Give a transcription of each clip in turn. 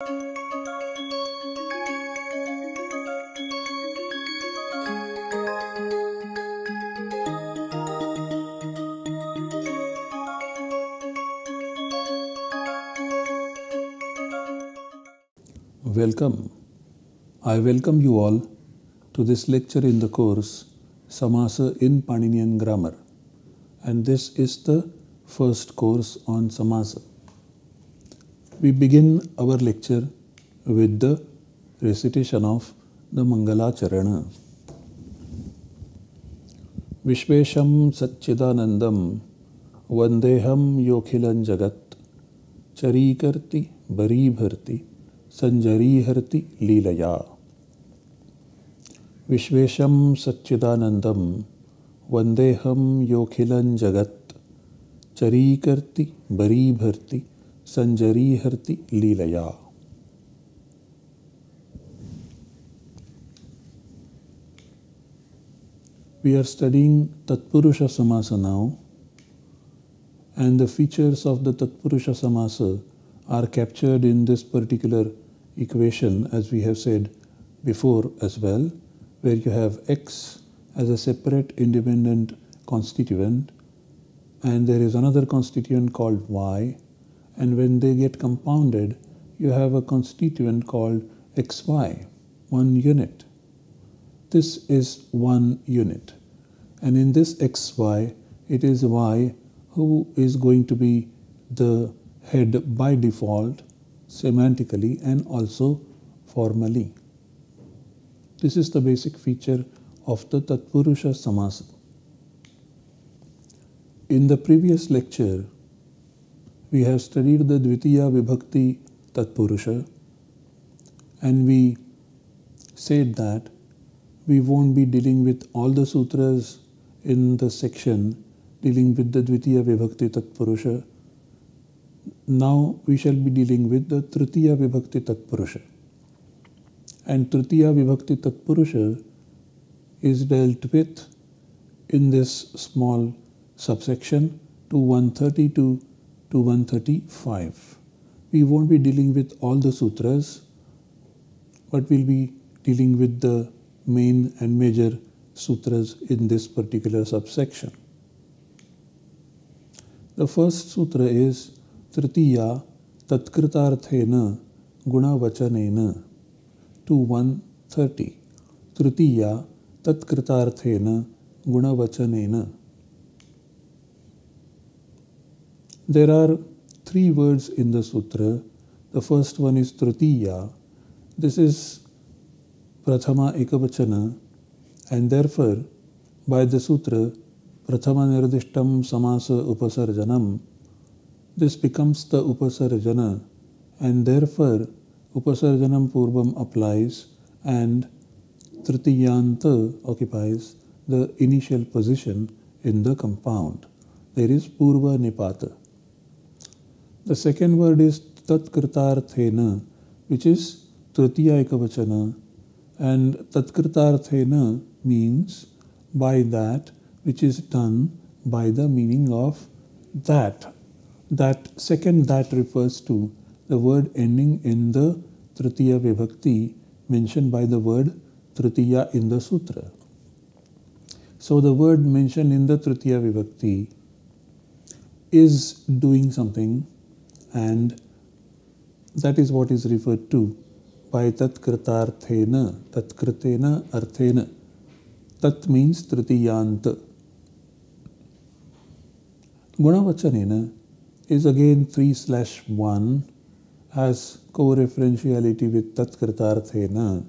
Welcome. I welcome you all to this lecture in the course Samasa in Paninian Grammar. And this is the first course on Samasa. We begin our lecture with the recitation of the Mangala Charana. Vishvesham Satchidanandam Vandeham Yokhilan Jagat Charikarti Bharti संजरीहरति लीलया विश्वेशं सच्चिदानन्दं वन्देऽहं योऽखिलं जगत् चरीकर्ति बरीभर्ति We are studying Tatpurusha Samasa now, and the features of the Tatpurusha Samasa are captured in this particular equation, as we have said before as well, where you have x as a separate independent constituent, and there is another constituent called y, and when they get compounded you have a constituent called xy one unit this is one unit and in this xy it is y who is going to be the head by default semantically and also formally. This is the basic feature of the Tatpurusha Samasa. In the previous lecture, we have studied the Dvitiya Vibhakti Tatpurusha and we said that we won't be dealing with all the sutras in the section dealing with the Dvitiya Vibhakti Tatpurusha now we shall be dealing with the Tritiya Vibhakti Tatpurusha. And Tritiya Vibhakti Tatpurusha is dealt with in this small subsection to 132 to 135. We won't be dealing with all the sutras, but we'll be dealing with the main and major sutras in this particular subsection. The first sutra is Tritiya Tatkritarthena Gunavachanena to 130. Tritiya Tatkritarthena Gunavachanena. There are three words in the sutra. The first one is tritiya. This is prathama ekavachana and therefore by the sutra prathama nirdishtam samasa upasarjanam this becomes the upasarjana and therefore upasarjanam purvam applies and tritiyanta occupies the initial position in the compound. There is purva nipata. The second word is tatkritarthena which is tritiya ekavachana and tatkritarthena means by that which is done by the meaning of that that second that refers to the word ending in the Tritiya Vibhakti mentioned by the word Tritiya in the Sutra. So the word mentioned in the Tritiya Vibhakti is doing something and that is what is referred to by Tatkritarthena, Tatkritena Arthena. Tat means Tritiyant. Gunavachanena is again 3 slash 1 has co-referentiality with tatkritarthena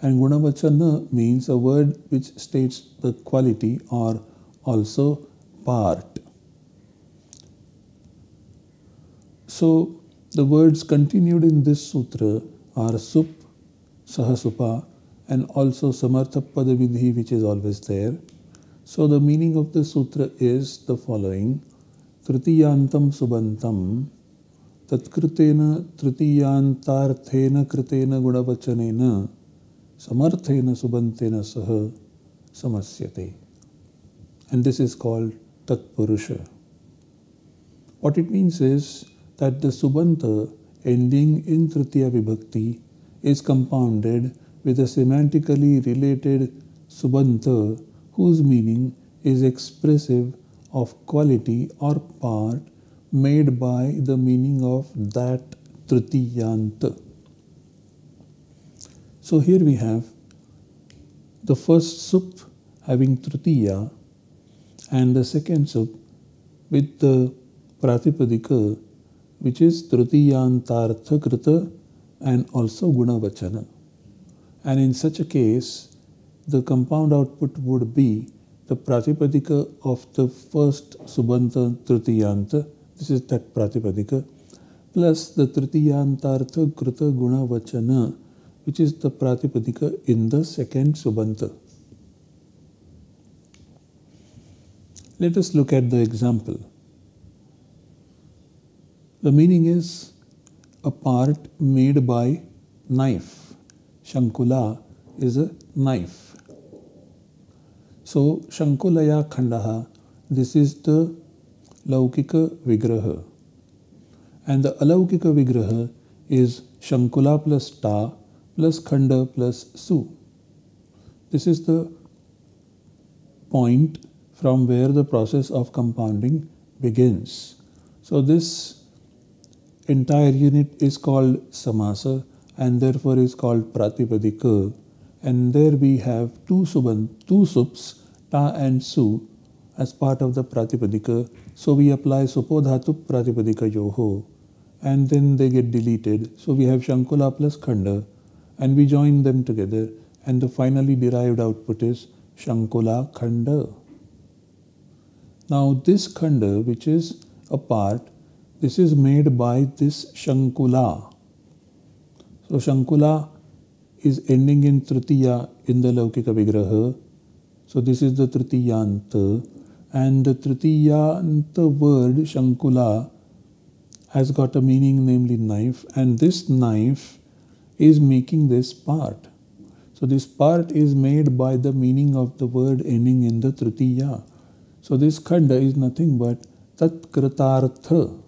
and gunavachana means a word which states the quality or also part. So the words continued in this sutra are sup, sahasupa, and also samarthapadavidhi, which is always there. So the meaning of the sutra is the following Tritiyantam subantam tatkrutena tritiyantarthena kritena gunavachanena samarthena subantena saha samasyate. And this is called tatpurusha. What it means is that the Subanta ending in Tritiya Vibhakti is compounded with a semantically related Subanta whose meaning is expressive of quality or part made by the meaning of that Tritiyanta. So here we have the first sup having Tritiya and the second sup with the Pratipadika which is Tritiyantartha Krita and also Gunavachana. And in such a case, the compound output would be the Pratipadika of the first Subanta Tritiyanta, this is that Pratipadika, plus the Tritiyantartha Krita Gunavachana, which is the Pratipadika in the second Subanta. Let us look at the example. The meaning is a part made by knife. Shankula is a knife. So Shankulaya Khandaha, this is the Laukika Vigraha. And the Alaukika Vigraha is Shankula plus Ta plus Khanda plus Su. This is the point from where the process of compounding begins. So this entire unit is called samasa and therefore is called pratipadika and there we have two suban two sups ta and su as part of the pratipadika so we apply supodhatu pratipadika yoho. And then they get deleted. So we have shankula plus khanda. And we join them together. And the finally derived output is shankula khanda. Now this khanda which is a part this is made by this Shankula. So Shankula is ending in Tritiya in the Laukika Vigraha. So this is the Tritiyanta. And the Tritiyanta word Shankula has got a meaning namely knife and this knife is making this part. So this part is made by the meaning of the word ending in the Tritiya. So this khanda is nothing but Tat Kritartha.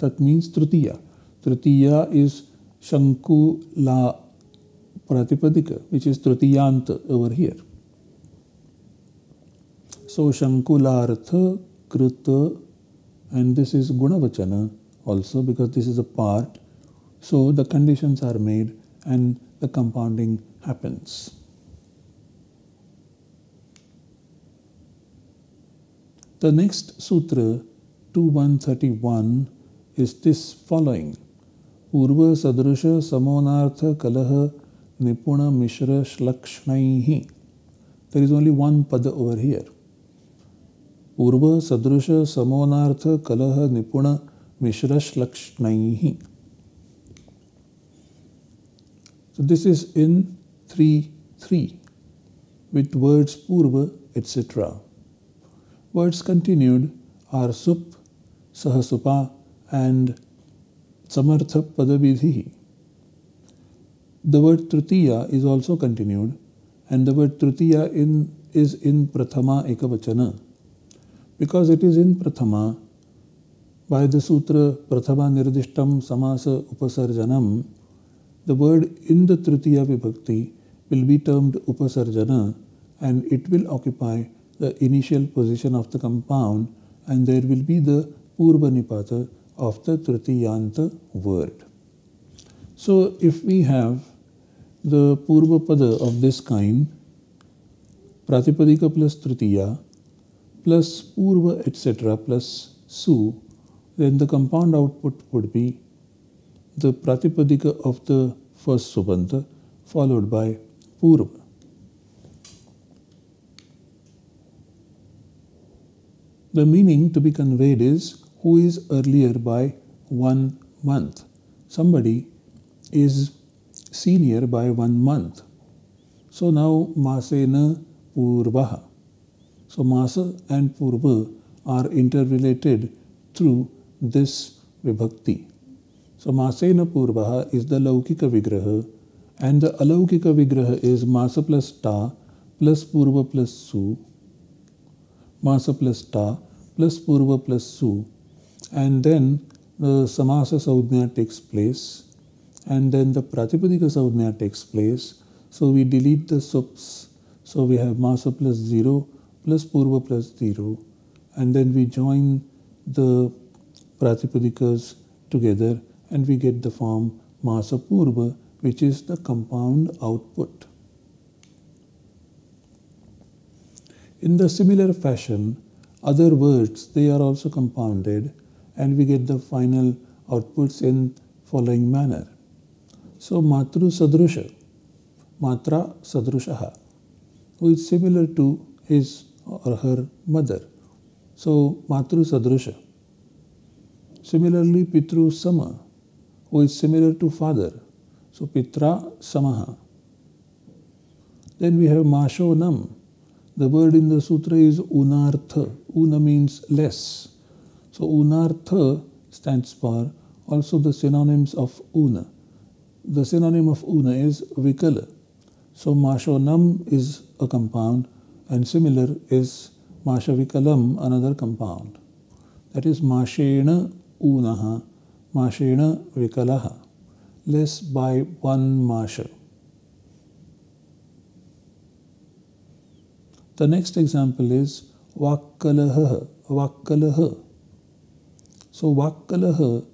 That means Tritiya. Tritiya is Shanku La Pratipadika, which is Tritiyanta over here. So Shankulartha Krita and this is Gunavachana also because this is a part. So the conditions are made and the compounding happens. The next sutra 2131 is this following पूर्व सदृश समानार्थ कलह nipuna mishra shlakshnaihi there is only one pada over here पूर्व सदृश समानार्थ कलह निपुण मिश्र श्लक्ष्णैः so this is in 3 3 with words purva etc words continued are sup sahasupa and Samartha Padavidhi. The word Tritiya is also continued and the word Tritiya in, is in Prathama Ekavachana. Because it is in Prathama, by the sutra Prathama Nirdishtam Samasa Upasarjanam, the word in the Tritiya Vibhakti will be termed Upasarjana and it will occupy the initial position of the compound and there will be the Purva Nipata of the Tritiyanta word. So if we have the Purva Pada of this kind, Pratipadika plus Tritiya plus Purva etc. plus Su, then the compound output would be the Pratipadika of the first Subanta followed by Purva. The meaning to be conveyed is who is earlier by one month. Somebody is senior by one month. So now Masena Purvaha. So Masa and Purva are interrelated through this Vibhakti. So Masena Purvaha is the Laukika Vigraha and the Alaukika Vigraha is Masa plus Ta plus Purva plus Su. Masa plus Ta plus Purva plus Su and then the Samasa Saudhya takes place and then the Pratipadika Saudhya takes place. So we delete the sups. So we have Masa plus 0 plus Purva plus 0 and then we join the Pratipadikas together and we get the form Masa Purva which is the compound output. In the similar fashion, other words they are also compounded and we get the final outputs in following manner. So Matru Sadrusha, Matra Sadrushaha, who is similar to his or her mother. So Matru Sadrusha. Similarly, Pitru Sama, who is similar to father. So Pitra Samaha. Then we have masho nam. The word in the sutra is Unartha. Una means less. So Unartha stands for also the synonyms of Una. The synonym of Una is Vikala. So Mashonam is a compound and similar is Mashavikalam, another compound. That is Mashena Unaha, Mashena Vikalaha less by one masha. The next example is Vakkalaha. Vakkalaha. So Vakkalaha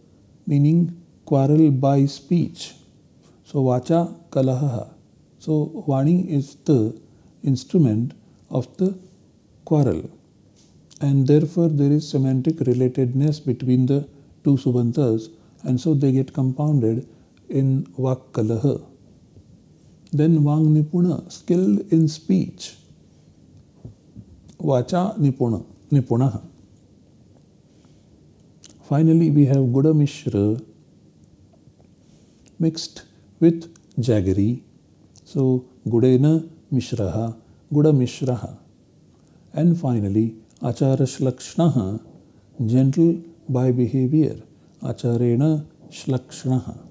meaning quarrel by speech. So Vacha Kalaha. So Vani is the instrument of the quarrel. And therefore there is semantic relatedness between the two Subantas and so they get compounded in Vakkalaha. Then Vang Nipuna, skilled in speech. Vacha Nipuna, Nipunaha. Finally, we have Guda Mishra mixed with Jaggery. So, Gudena Mishraha, Guda Mishraha. And finally, Achara Shlakshnaha, gentle by behavior. Acharena Shlakshnaha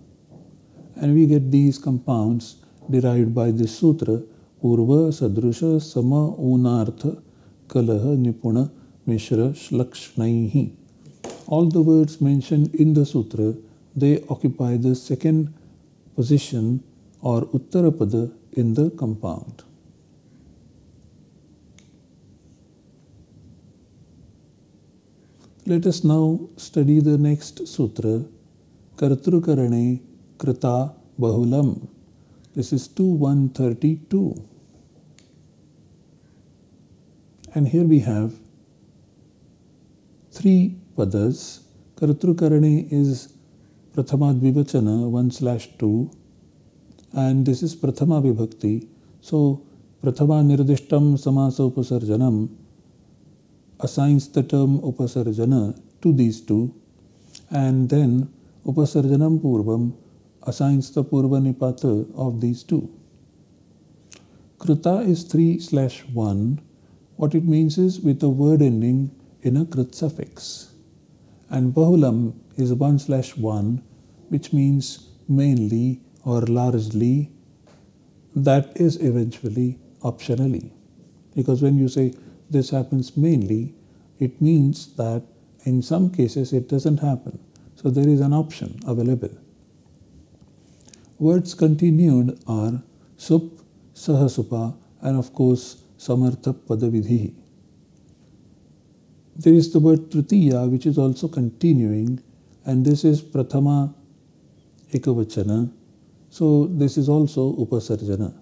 and we get these compounds derived by this sutra Purva, Sadrusha, Sama, Unartha, Kalaha, Nipuna, Mishra, Shlakshnaihi. All the words mentioned in the sutra, they occupy the second position or Uttarapada in the compound. Let us now study the next sutra, Kartrukarane Krita Bahulam. This is 2132. And here we have three padas. Kartrukarane is Prathama Dvivachana 1 slash 2 and this is Prathama Vibhakti. So Prathama Nirdishtam Samasa Upasarjanam assigns the term Upasarjana to these two and then Upasarjanam Purvam assigns the Purva Nipata of these two. Krita is 3 slash 1. What it means is with a word ending in a Krit suffix. And Bahulam is 1 slash 1, which means mainly or largely. That is eventually optionally. Because when you say this happens mainly, it means that in some cases it doesn't happen. So there is an option available. Words continued are sup, sahasupa, and of course samartha padavidhi. There is the word tritiya which is also continuing, and this is prathama ekavachana. So this is also upasarjana.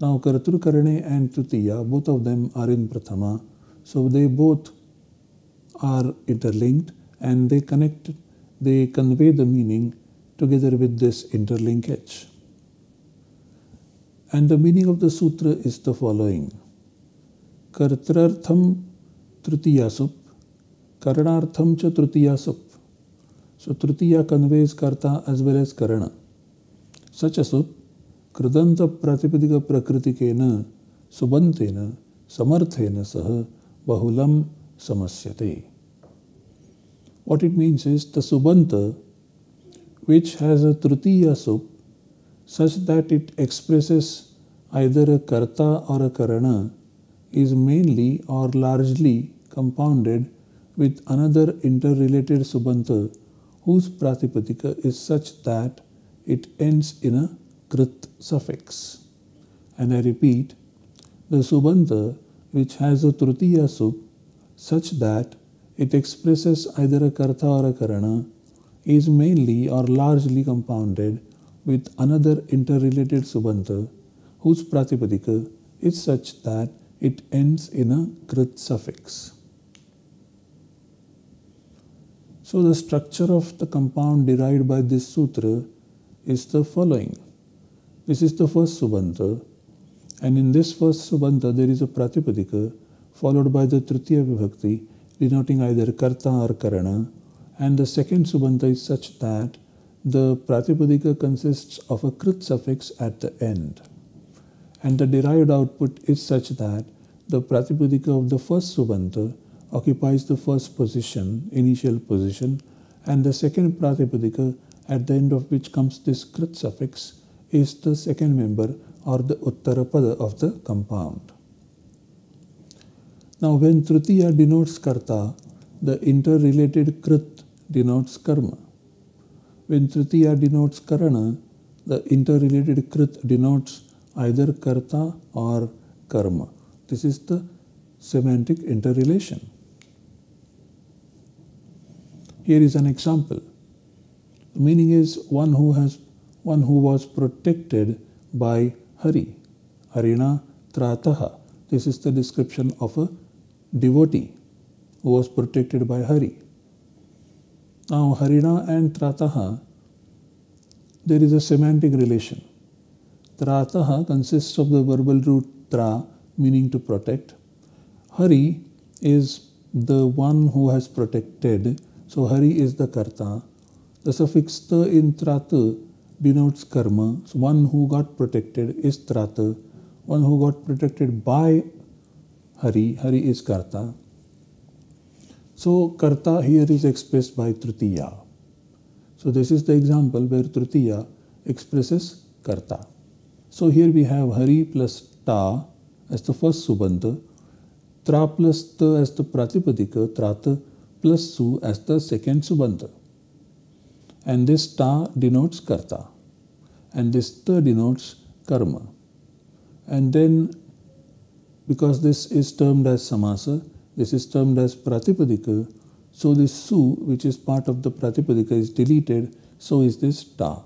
Now kartrukarane and tritiya, both of them are in prathama. So they both are interlinked and they connect, they convey the meaning together with this interlinkage. And the meaning of the sutra is the following Kartrartham Tritiyasup, Karanartham cha Tritiyasup. So Tritiya conveys Karta as well as Karana. Such a sup, Kridanta Pratipadika Prakritikena, Subantena, Samarthena Saha, Bahulam Samasyate. What it means is the Subanta which has a tritiya sup such that it expresses either a karta or a karana is mainly or largely compounded with another interrelated subanta whose pratipadika is such that it ends in a krit suffix. And I repeat, the subanta which has a trutiya sup such that it expresses either a karta or a karana is mainly or largely compounded with another interrelated subanta whose pratipadika is such that it ends in a krit suffix. So the structure of the compound derived by this sutra is the following. This is the first subanta and in this first subanta there is a pratipadika followed by the tritiya vibhakti denoting either karta or karana and the second subanta is such that the pratipadika consists of a krit suffix at the end and the derived output is such that the pratipadika of the first subanta occupies the first position, initial position, and the second pratipadika at the end of which comes this krit suffix is the second member or the uttarapada of the compound. Now when tritiya denotes karta, the interrelated krit denotes karma. When tritiya denotes karana, the interrelated krit denotes either karta or karma. This is the semantic interrelation. Here is an example. The meaning is one who has one who was protected by Hari. Harina Trataha. This is the description of a devotee who was protected by Hari. Now Harina and Trataha, there is a semantic relation. Trataha consists of the verbal root tra, meaning to protect. Hari is the one who has protected, so Hari is the karta. The suffix ta in trata denotes karma. So one who got protected is trata. One who got protected by Hari, Hari is karta. So karta here is expressed by tritiya. So this is the example where tritiya expresses karta. So here we have Hari plus Ta as the first subanta, Tra plus Ta as the Pratipadika, Trata plus Su as the second subanta. And this Ta denotes Karta. And this Ta denotes Karma. And then because this is termed as Samasa, this is termed as Pratipadika, so this Su, which is part of the Pratipadika, is deleted, so is this Ta.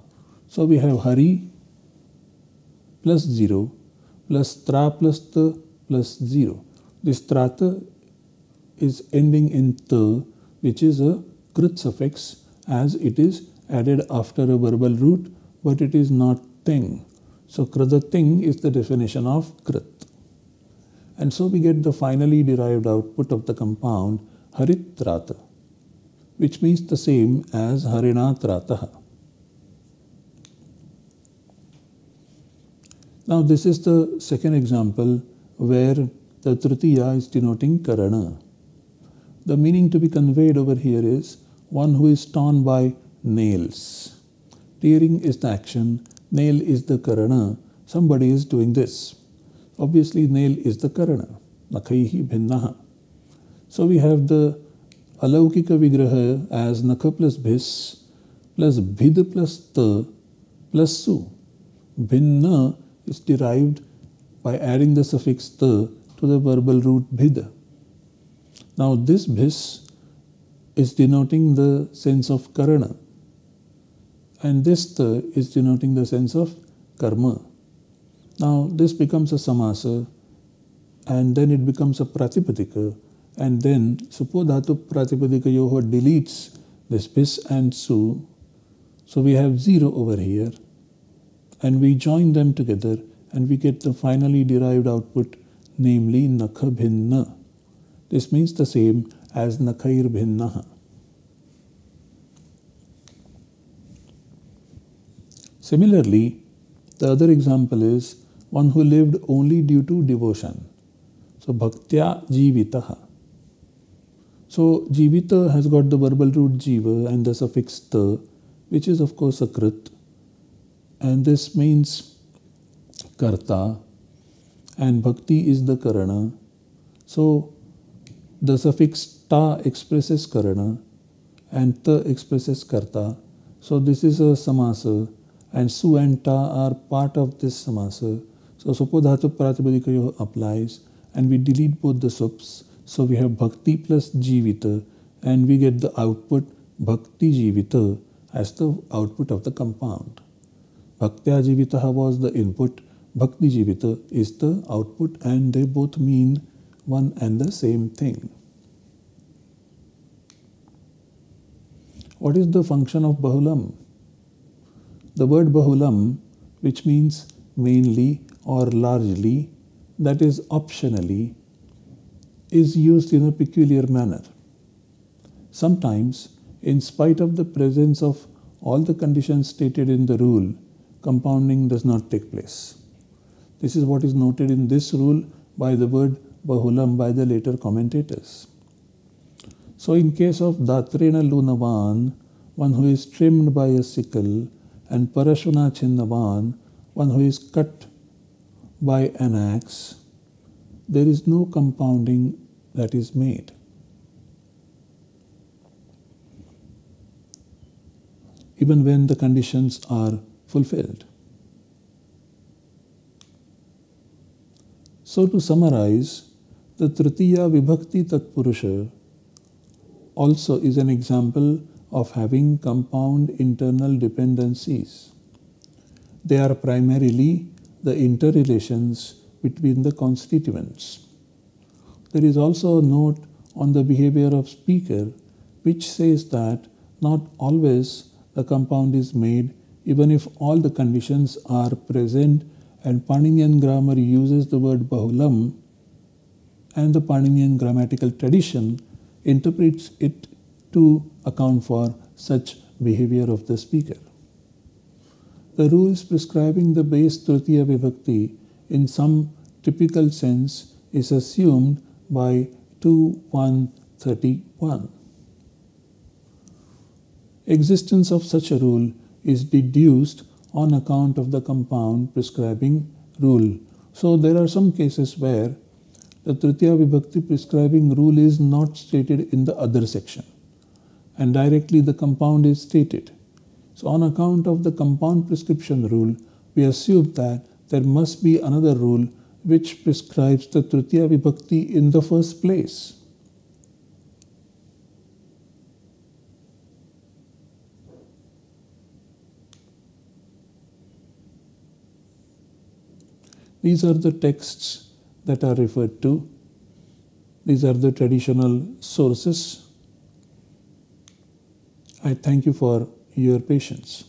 So we have Hari plus 0 plus tra plus ta plus 0. This trata is ending in ta which is a krit suffix as it is added after a verbal root but it is not tin. So tin is the definition of krit. And so we get the finally derived output of the compound haritrata which means the same as harinatrataha. Now this is the second example where the tritiya is denoting karana. The meaning to be conveyed over here is one who is torn by nails. Tearing is the action, nail is the karana, somebody is doing this. Obviously nail is the karana, nakhaihi bhinnaha. So we have the alaukika vigraha as nakha plus bhis plus bhid plus ta plus su. Bhinna is derived by adding the suffix ta to the verbal root bhida. Now this bhis is denoting the sense of karana and this is denoting the sense of karma. Now this becomes a samasa and then it becomes a pratipadika and then supodhatu pratipadika yoho deletes this bhis and su. So we have zero over here and we join them together and we get the finally derived output, namely nakha bhinna. This means the same as nakhair bhinnaha. Similarly, the other example is one who lived only due to devotion. So bhaktya jivitaha. So jivita has got the verbal root jiva and the suffix ta, which is of course a krit and this means karta and bhakti is the karana. So the suffix ta expresses karana and ta expresses karta. So this is a samasa and su and ta are part of this samasa. So supodhatu pratipadikayo applies and we delete both the sups. So we have bhakti plus jivita and we get the output bhakti jivita as the output of the compound. Bhaktya jivitaha was the input, bhakti jivita is the output and they both mean one and the same thing. What is the function of Bahulam? The word Bahulam, which means mainly or largely, that is optionally, is used in a peculiar manner. Sometimes, in spite of the presence of all the conditions stated in the rule, compounding does not take place. This is what is noted in this rule by the word Bahulam by the later commentators. So in case of Datrena Lunavan, one who is trimmed by a sickle, and Parashuna Chinnavan, one who is cut by an axe, there is no compounding that is made. Even when the conditions are fulfilled. So to summarize, the Tritiya Vibhakti Tatpurusha also is an example of having compound internal dependencies. They are primarily the interrelations between the constituents. There is also a note on the behavior of speaker which says that not always the compound is made even if all the conditions are present and Paninian grammar uses the word bahulam and the Paninian grammatical tradition interprets it to account for such behavior of the speaker. The rules prescribing the base Tritiya Vibhakti in some typical sense is assumed by 2131. Existence of such a rule is deduced on account of the compound prescribing rule. So there are some cases where the Tritiya Vibhakti prescribing rule is not stated in the other section and directly the compound is stated. So on account of the compound prescription rule, we assume that there must be another rule which prescribes the Tritiya Vibhakti in the first place. These are the texts that are referred to. These are the traditional sources. I thank you for your patience.